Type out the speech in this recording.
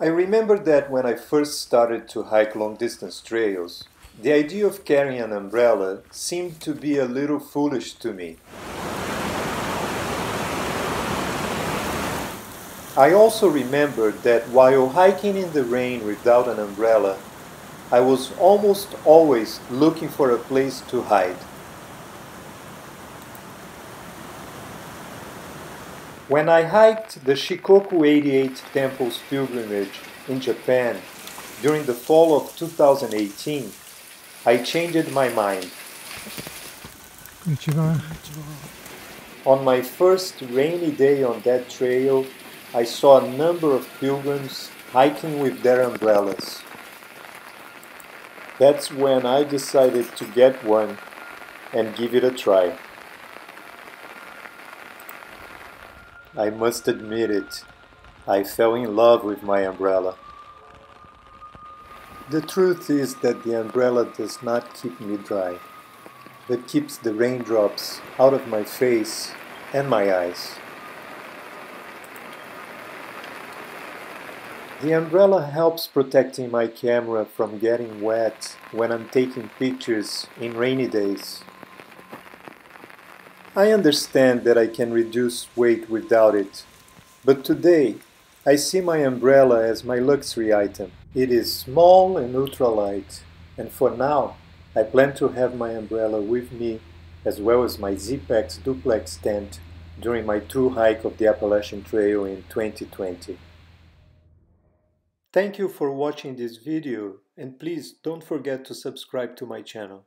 I remember that when I first started to hike long distance trails, the idea of carrying an umbrella seemed to be a little foolish to me. I also remembered that while hiking in the rain without an umbrella, I was almost always looking for a place to hide. When I hiked the Shikoku 88 Temples pilgrimage in Japan during the fall of 2018, I changed my mind. On my first rainy day on that trail, I saw a number of pilgrims hiking with their umbrellas. That's when I decided to get one and give it a try. I must admit it, I fell in love with my umbrella. The truth is that the umbrella does not keep me dry, but keeps the raindrops out of my face and my eyes. The umbrella helps protecting my camera from getting wet when I'm taking pictures in rainy days. I understand that I can reduce weight without it, but today I see my umbrella as my luxury item. It is small and ultralight, and for now I plan to have my umbrella with me as well as my Zpacks duplex tent during my thru-hike of the Appalachian Trail in 2020. Thank you for watching this video and please don't forget to subscribe to my channel.